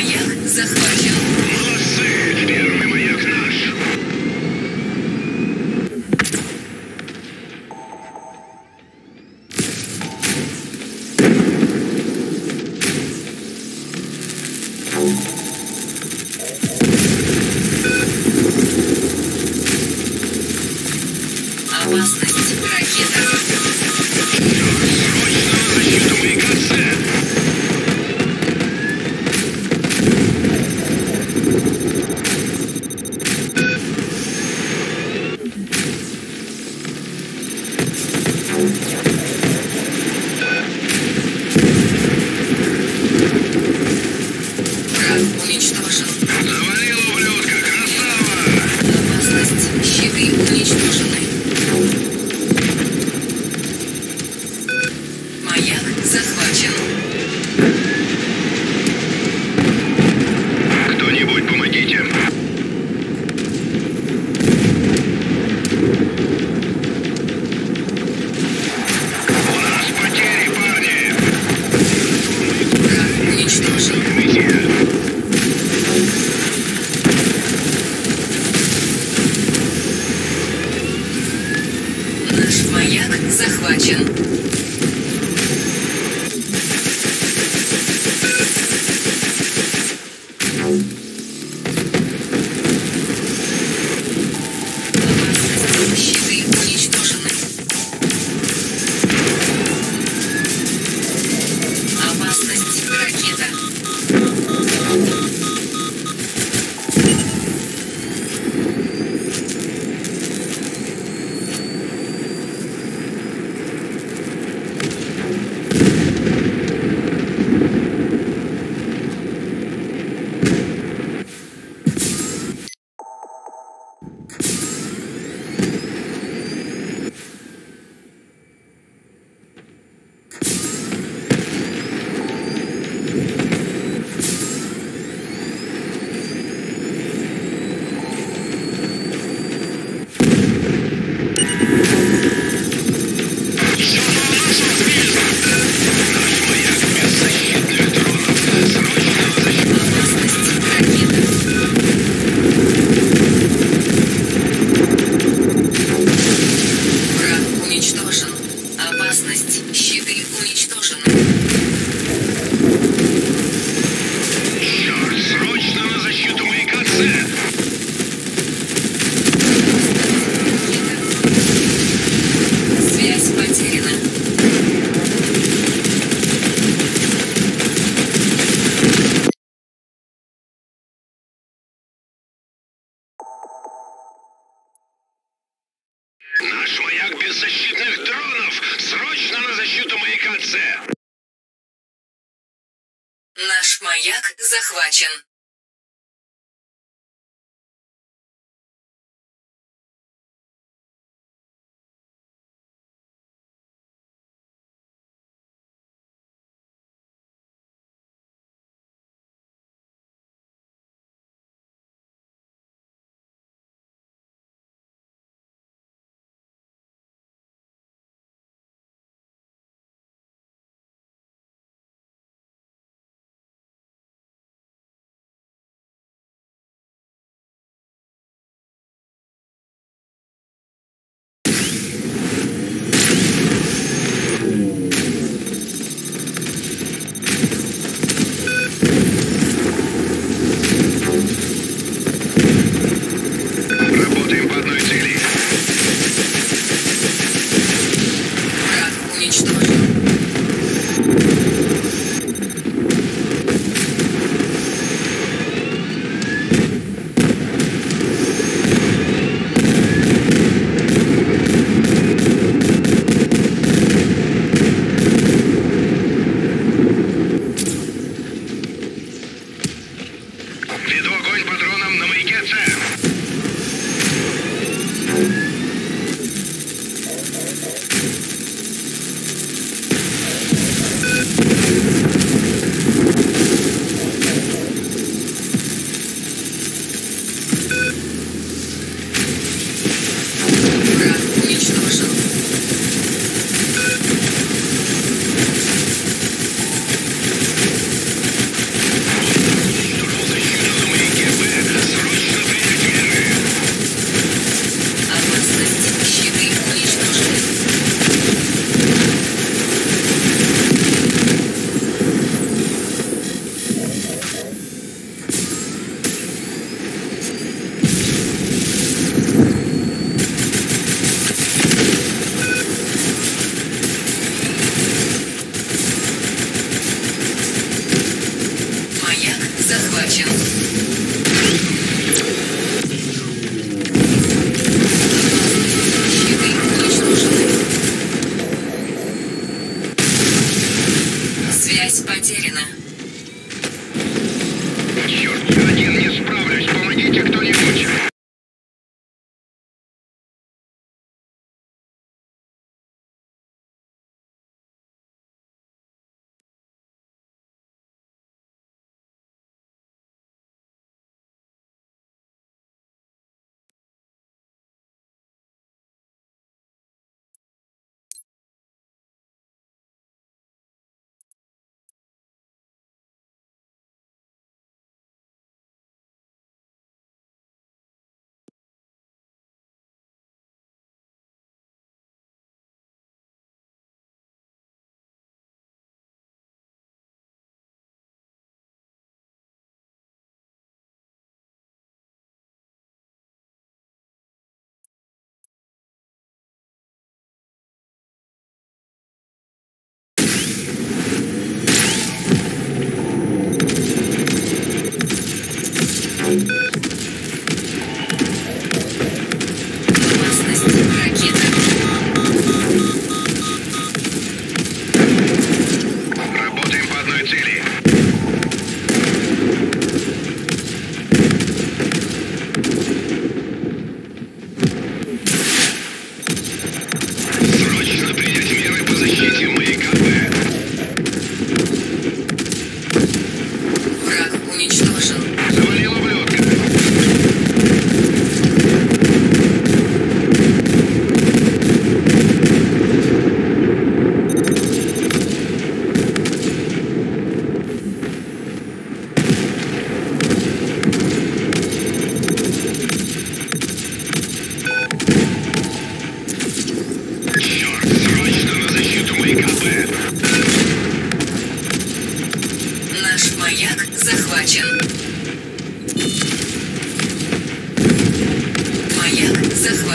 Маяк захвачен. Молодцы! Первый маяк наш. Опасность. Ракета. Захвачен. наш маяк беззащитных дронов! Срочно на защиту маяка С! Наш маяк захвачен. Захвачен. Опасность.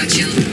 Маяк захвачен.